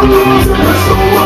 That's the way